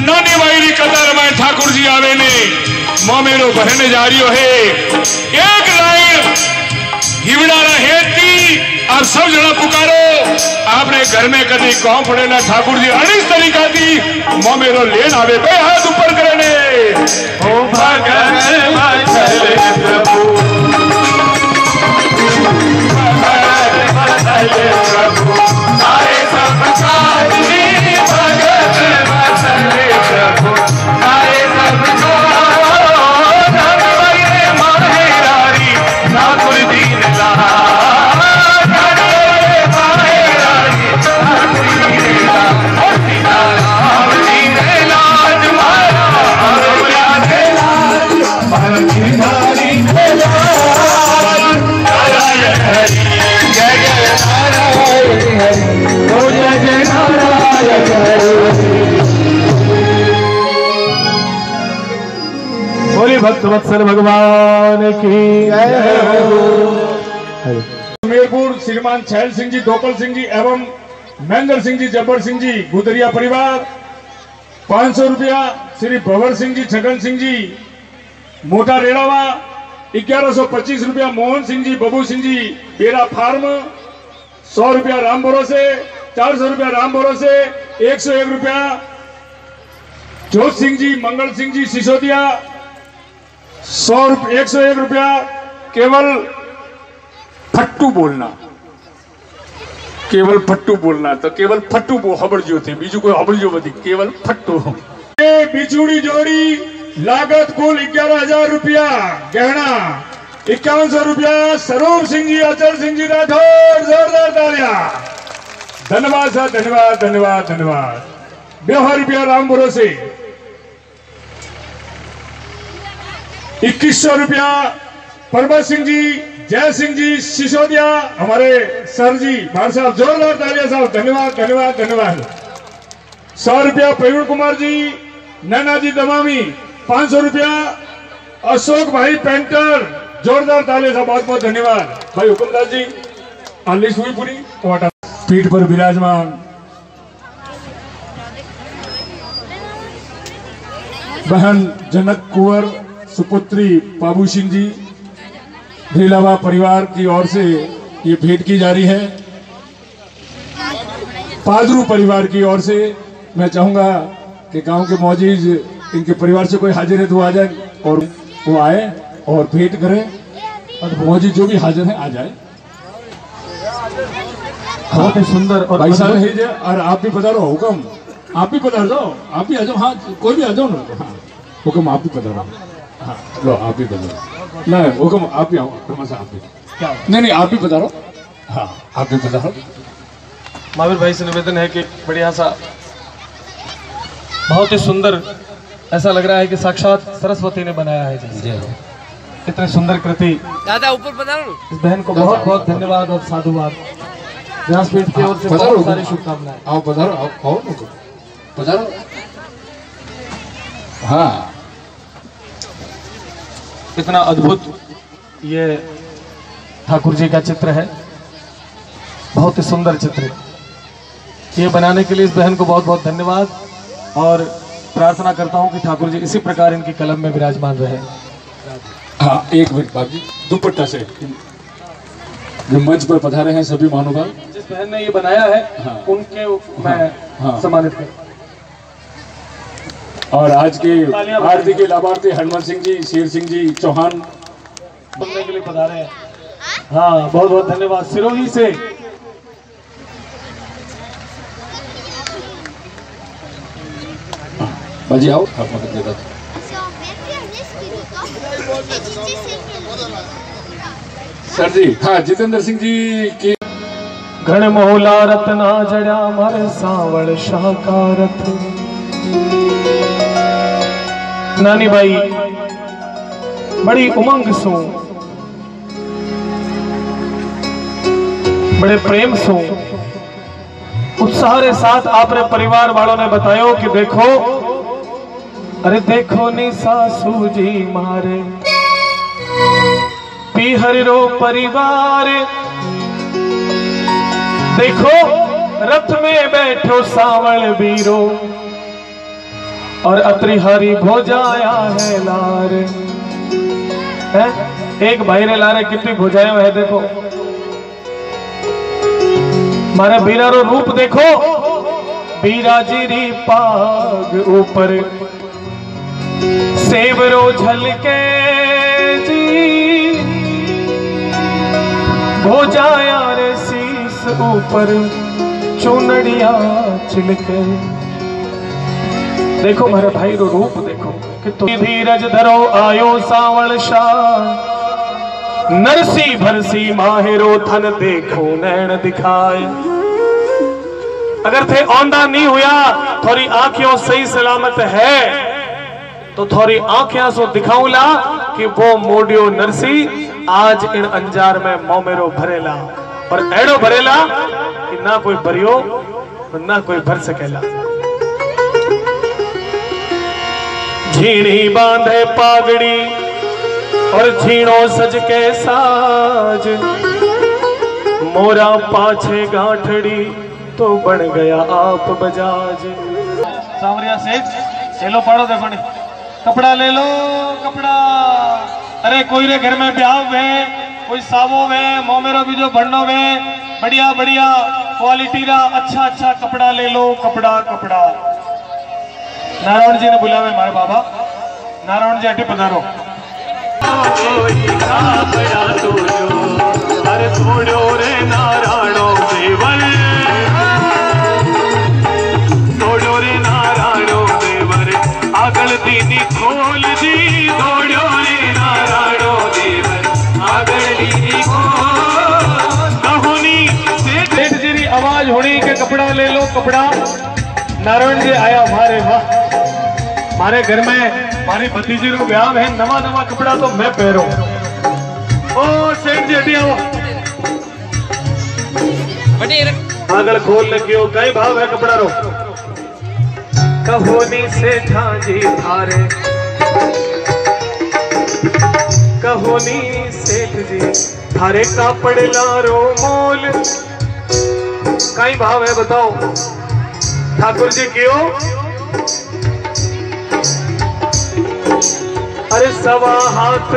नानी वायरी कदर रमाय ठाकुर जी आवे ने। माँ मेरो बहने जा रही है। एक लाइन हिवड़ा रहे थी और सब जना पुकारो। आपने घर में कदी गाँव फड़े ना, ठाकुर जी अनिस तरीका थी माँ मेरो लेन आवे पे हाथ ऊपर करे ने। ओ भगवान Yeah. भक्त वत्सल भगवान की हमीरपुर श्रीमान छैल सिंह जी, गोपाल सिंह जी एवं महेंद्र सिंह जी, जब्बर सिंह जी, गुदरिया परिवार। पाँच सौ रुपया श्री भंवर सिंह जी, छगन सिंह जी, मोटा रेड़ावा। ग्यारह सौ पच्चीस रुपया मोहन सिंह जी, बबू सिंह जी, बेरा फार्म। सौ रुपया राम भरोसे, चार सौ रुपया राम भरोसे, एक सौ एक रुपया। जोत सिंह जी, मंगल सिंह जी, सिसोदिया। सौ रुपये, एक सौ एक रुपया केवल फट्टू बोलना। केवल फट्टू बोलना तो केवल फट्टू वो हबड़ जो थे, बीजू कोई हबड़ जो बदी केवल फट्टू। ये बिछुड़ी जोड़ी, लागत कुल ग्यारह हज़ार रुपया, गहना इक्यावन सौ रुपया स्वरूप सिंह जी, अचल सिंह जी राठौर जोरदार तालियाँ। धन्यवाद सर, धन्यवाद धन्यवाद धन्यवाद। बेहर रुपया राम भरोसे। इक्कीस सौ रुपया। परमत सिंह जी, जय सिंह जी, सिसोदिया, हमारे सर जी, भार साहब, जोरदार तालिया साहब, धन्यवाद धन्यवाद धन्यवाद। सौ रुपया प्रवीण कुमार जी, नैना जी दमामी, पाँच सौ रुपया। अशोक भाई पेंटर, जोरदार तालिया साहब, बहुत बहुत धन्यवाद। भाई हुकुमदास जी आ लिस्ट हुई पूरी पीठ पर विराजमान। बहन जनक कुंवर सुपुत्री बाबू सिंह जी ढीलावा परिवार की ओर से ये भेंट की जा रही है। पादरू परिवार की ओर से मैं चाहूँगा कि गाँव के मौजीज इनके परिवार से कोई हाजिर है तो आ जाए और वो आए और भेंट करें। और मौजीज जो भी हाजिर है आ जाए। बहुत ही सुंदर और भाई साहब है और आप भी पधारो हुक्म। आप भी पधार जाओ आप भी आ जाओ हाँ कोई भी आ जाओ ना। हाँ हुक्म आप भी पधारो। हाँ लो आप भी पधारो नहीं हुक्म आप भी आओ हुक्म आप भी नहीं नहीं आप भी पधारो हाँ। आप भी पधारो महावीर भाई से निवेदन है कि बढ़िया सा बहुत ही सुंदर ऐसा लग रहा है कि साक्षात सरस्वती ने बनाया है जैसे। इतनी सुंदर कृति। दादा ऊपर पधारो इस बहन को बहुत बहुत धन्यवाद और साधुवाद। व्यासपीठ की ओर से बहुत सारी। शुभकामनाएँ। आओ पधारो आओ पधारो हाँ। इतना अद्भुत ये ठाकुर जी का चित्र है। बहुत ही सुंदर चित्र ये बनाने के लिए इस बहन को बहुत बहुत धन्यवाद और प्रार्थना करता हूँ कि ठाकुर जी इसी प्रकार इनकी कलम में विराजमान रहे। हाँ एक मिनट बाबू जी दुपट्टा से। जो मंच पर पधारे हैं सभी महानुभाव जिस बहन ने ये बनाया है हाँ। उनके मैं हाँ। सम्मानित कर और आज के आरती के लाभार्थी हनुमान सिंह जी शेर सिंह जी चौहान। सुनने के लिए पधारे हैं। हाँ बहुत बहुत धन्यवाद। सिरोही से। बाजी आओ। आप मदद देता सर जी हाँ जितेंद्र सिंह जी की घण मोहला रत्ना जड़ा मारे सावड़ शाकारत नानी भाई। बड़ी उमंग सो। बड़े प्रेम सो। उत्साह के साथ आपने परिवार वालों ने बतायो कि देखो, अरे देखो नी सासू जी मारे। पीहर रो परिवार। देखो, रथ में बैठो सावल बीरो और अत्रि हरी भोजाया है लार। है? एक भाई ने लारे, कितनी भोजाए है, देखो। मारा बीरा रो रूप देखो। बीरा जी री पाग ऊपर। सेवरो झलके जी। भोजाया रे शीस ऊपर। चुनड़िया छिलके। देखो मेरे भाई रो, रूप देखो। कि तू धीरज धरो, आयो सावल शाह। नरसी भरसी माहिरो थन देखो, नैन दिखाए। अगर थे औंधा नहीं हुआ थोड़ी आंखियों सही सलामत है। तो थोड़ी आंखियाँ सो दिखाऊला कि वो मोडियो नरसी, आज इन अंजार में मोमेरो भरेला। और एड़ो भरेला कि ना कोई भरियो ना कोई भर सकेला। झीणी बांधे पागड़ी और झीणो सज के साज। मोरा पाछे गांठड़ी तो बन गया आप बजाज। सांवरिया सेठ चलो पढ़ो देखो कपड़ा ले लो, कपड़ा। अरे कोई रे घर में ब्याह वे कोई सावो वे मोमेरो भी जो भरनो वे बढ़िया बढ़िया, क्वालिटी रा अच्छा अच्छा कपड़ा ले लो, कपड़ा कपड़ा। नारायण जी ने बुलावे मारे बाबा नारायण जी हटे पधारो रे रे रे री आवाज़ होनी के कपड़ा ले लो कपड़ा नारायण जी आया मारे वाह. मारे घर में मारी भतीजी नु ब्याह है नवा नवा कपड़ा तो मैं पहरो जी आगल खोल लगियो कई भाव है कपड़ा रो कहोनी से झांझी थारे कहोनी सेठ जी थारे का पड़ला रो मोल सवा हाथ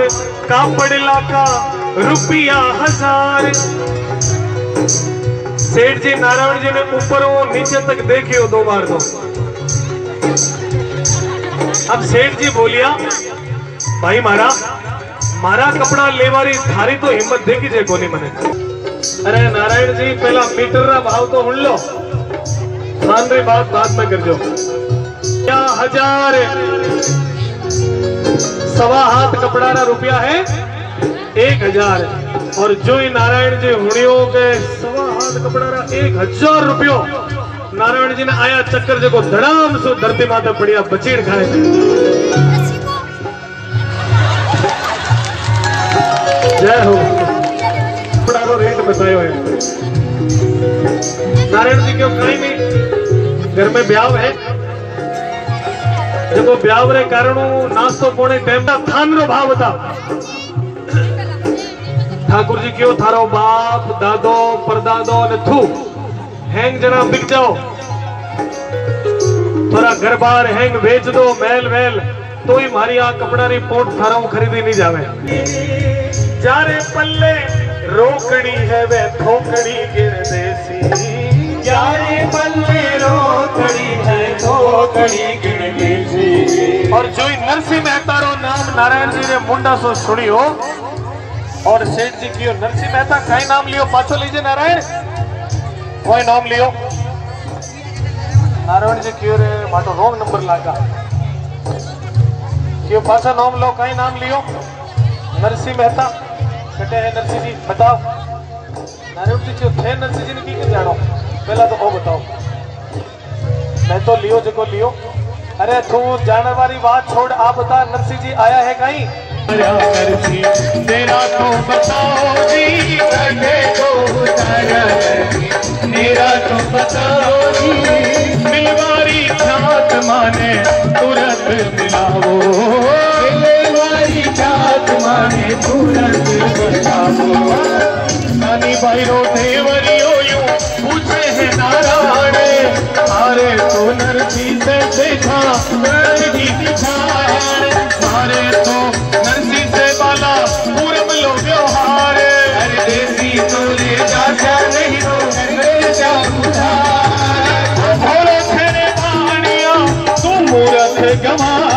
का पड़ला का रुपया हज़ार। सेठ जी नारायण जी ने ऊपरों नीचे तक देखियो दो बार तो। अब सेठ जी बोलिया, भाई मारा मारा कपड़ा लेवारी, थारी तो हिम्मत देखी जे कोनी मने। अरे नारायण जी, पहला मीटर रा भाव तो हुन लो। खान बात बाद में कर जो क्या हज़ार? कपड़ा रा रुपया है? एक हज़ार। और जो ही नारायण जी हुणियों के सवा हाथ कपड़ा एक हज़ार रुपयो। नारायण जी ने आया चक्कर जो धड़ाम सो धरती माता बढ़िया बचीड़ खाए। जय हो। कपड़ा रो रेट बतायो है। नारायण जी क्यों कहीं नहीं? घर में ब्याह है? देखो ब्याह रे नास्तो पोने टाइम का थान रो भाव था। ठाकुर जी क्यों थारो बाप, दादो, परदादो ने थू। हैंग जना बिक जाओ। थोड़ा घर बार हैंग बेच दो, मैल वैल तो ही मारी आ कपड़ा री पोट थारा खरीदी नहीं जावे। जारे पल्ले, रोकड़ी है वे थोकड़ी गिर देसी। गिण और जो नरसिंह मेहता रो नाम नारायण जी ने मुंडा सो सुनियो और सेठ जी कियो नरसिंह मेहता, कई नाम लियो? पाछो लीजिए नारायण। कोई नाम लियो? नारायण जी कियो रे माटो रोंग नंबर लागा। कियो पाछा नाम लो, कई नाम लियो? नरसिंह मेहता। कटे है नरसिंह जी, बताओ। नारायण जी क्यों थे नरसिंह जी ने की के जानो पहला तो ओ बताओ। मैं तो लियो जो लियो। अरे तू जाने वाली बात छोड़, आप बता नरसिंह जी आया है कहीं? नरसी, तेरा तो बताओ जी कटे मेरा तो बताओ जी, मिलवारी माने, तुरंत मिलावो वाली जात माने, तुरंत नानी भाई रो देवरियो अरे तो नरसी से देखा नरसी दिखार मारे तो नरसी से बाला, पूरब लो व्यवहार। अरे देसी तो ले जा जा नहीं तो मेरे जा उधार भोले तेरे बाणिया तू मूरत गमारे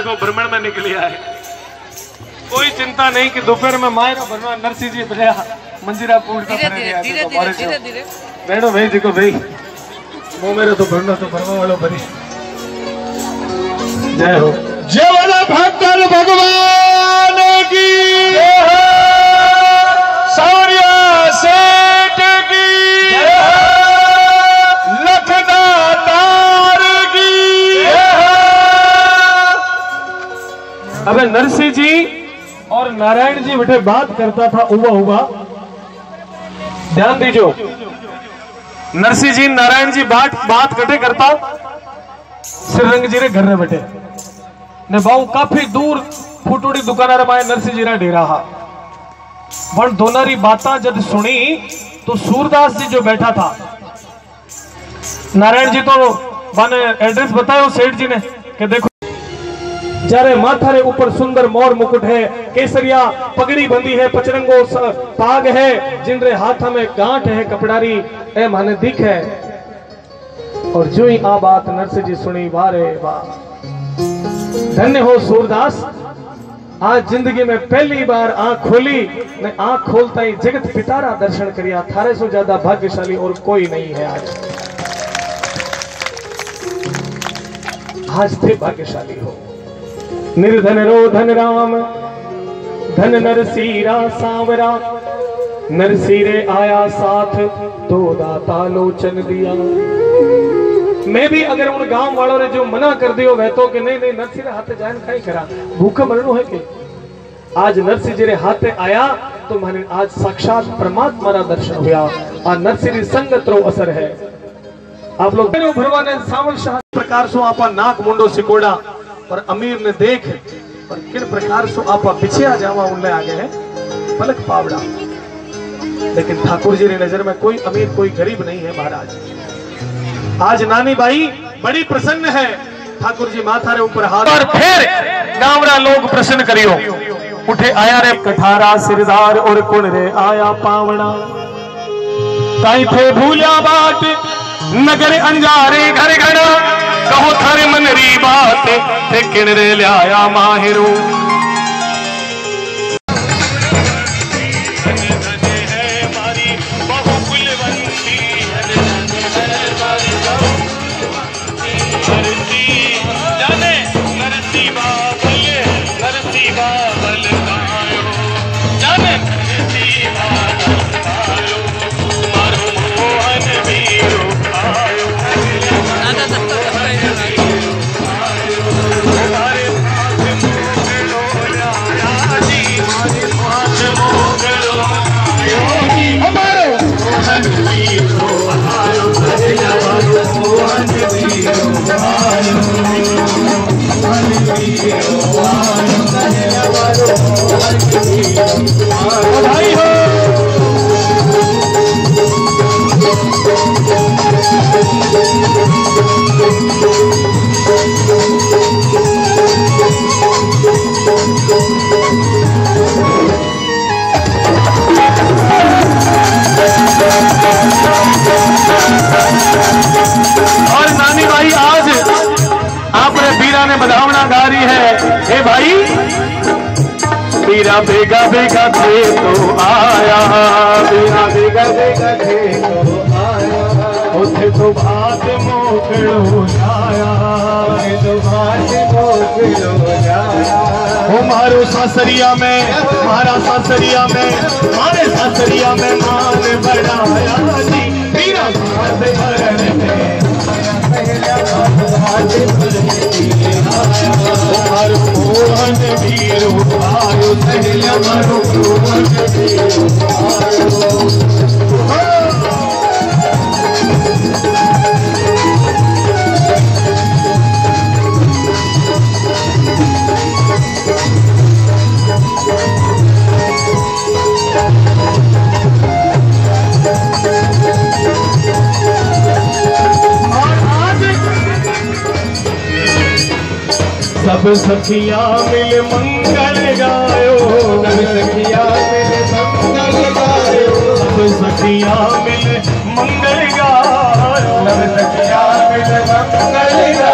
देखो भ्रमण में निकली आए। कोई चिंता नहीं कि दोपहर में मायरा भरवा नरसिंह जी भैया मंजिरा पूर्ण का धीरे धीरे धीरे धीरे बारिश धीरे। धीरे बैठो भाई देखो भाई वो मेरे तो भरना तो भरवा वालों भरी जय हो। जय वाला भक्त भगवान की। अबे नरसिंह जी और नारायण जी बैठे बात करता था, हुआ हुआ। ध्यान दीजो नरसिंह जी, नारायण जी बात बात कटे करता। श्रीरंग जी रे घर में बैठे। ने बाऊ काफ़ी दूर फुटोड़ी दुकाना माए नरसिंह जी रा डेरा हा। पण दोनारी बाता जब सुनी तो सूरदास जी जो बैठा था। नारायण जी तो माने एड्रेस बताया सेठ जी ने, कि देखो જ્યારે માથારે ઉપર સુંદર મોર मुकुट है केसरिया पगड़ी बंदी है पचरंगो स- पाग है जिनरे हाथ में गांठ है कपड़ारी ए माने दिख है और जो ही आ बात नरसिंह जी सुनी वारे वाह धन्य हो सूरदास आज जिंदगी में पहली बार आंख खोली ने आंख खोलता ही जगत पितारा दर्शन करिया थारे से ज्यादा भाग्यशाली और कोई नहीं है आज आज थे भाग्यशाली हो निर्धन रो धन राम। धन नरसीरा सांवरा। नरसीरे आया साथ दो दाता लोचन दिया। मैं भी अगर उन गाँव वालों ने जो मना कर दियो वह तो कि नहीं नहीं नरसिंह हाथे जान कहीं करा। भूखे मरनो है के? आज नरसिंह जी हाथ आया तो माने आज साक्षात परमात्मा का दर्शन हुआ। और नरसिंह संगत रो असर है। आप लोग मेरे भरवा ने सावल शाह प्रकार सो आपा नाक मुंडो सिकोड़ा। और अमीर ने देख और किन प्रकार सो आप पीछे आ जावा उनने आगे है? पलक पावड़ा। लेकिन ठाकुर जी री नज़र में कोई अमीर कोई गरीब नहीं है महाराज। आज नानी बाई बड़ी प्रसन्न है। ठाकुर जी माथा रे ऊपर हाथ और फिर गावड़ा लोग प्रसन्न करियो। उठे आया रे कठारा सिरदार और कुण रे आया पावड़ा। ताई थे भूलिया बाट नगर अंजारे घर घर कहो थारे मन री बात थे किण रे लिया माहिरू Amor. बिना बेगा बेगा थे तो आया बिना बेगा बेगा थे तो आया। उथे तो भात मोकड़ो जाया तो भात मारो सासरिया में, मारा सासरिया में, मारे सासरिया में मान बढ़ाया जी। मेरा भात भरन में। मारो मोहन वीरो आयो सहेलिया मारो मोहन वीरो आयो सब सखिया मिल मंगल गायो। सब सखिया मिल मंगल गायो। सब सखिया मिल मंगल गायो। सब सखिया मिल मंगल गायो।